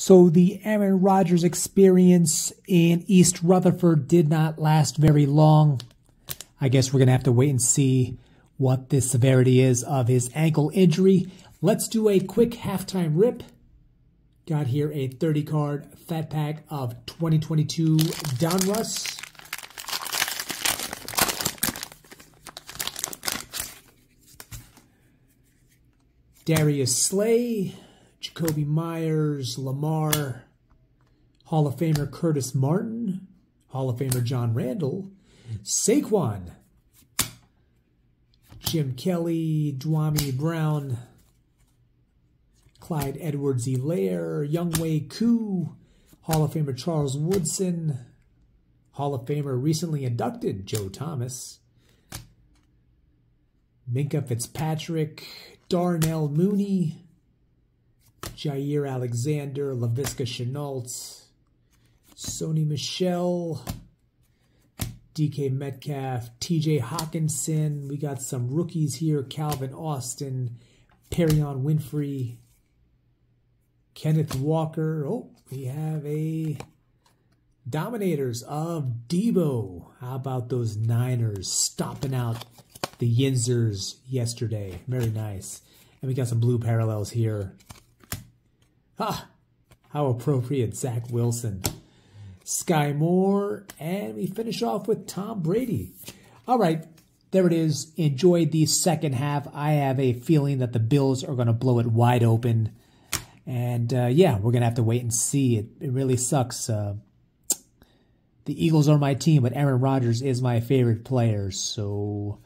So the Aaron Rodgers experience in East Rutherford did not last very long. I guess we're going to have to wait and see what the severity is of his ankle injury. Let's do a quick halftime rip. Got here a 30 card fat pack of 2022 Donruss. Darius Slay, Jakobi Myers, Lamar, Hall of Famer Curtis Martin, Hall of Famer John Randle, Saquon, Jim Kelly, Dyami Brown, Clyde Edwards Helaire, Younghoe Koo, Hall of Famer Charles Woodson, Hall of Famer recently inducted Joe Thomas, Minkah Fitzpatrick, Darnell Mooney, Jaire Alexander, Laviska Shenault, Sony Michel, DK Metcalf, TJ Hockenson. We got some rookies here Calvin Austin, Perrion Winfrey, Kenneth Walker. Oh, we have a Dominators of Deebo. How about those Niners stomping out the Yinzers yesterday? Very nice. And we got some blue parallels here. Ah, how appropriate, Zach Wilson. Skyy Moore, and we finish off with Tom Brady. All right, there it is. Enjoyed the second half. I have a feeling that the Bills are going to blow it wide open. And uh, yeah, we're going to have to wait and see. It, it really sucks. Uh, the Eagles are my team, but Aaron Rodgers is my favorite player. So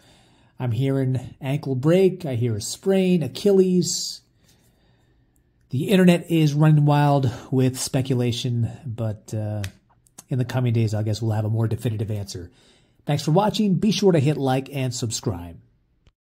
I'm hearing ankle break. I hear a sprain, Achilles. The internet is running wild with speculation, but uh, in the coming days, I guess we'll have a more definitive answer. Thanks for watching. Be sure to hit like and subscribe.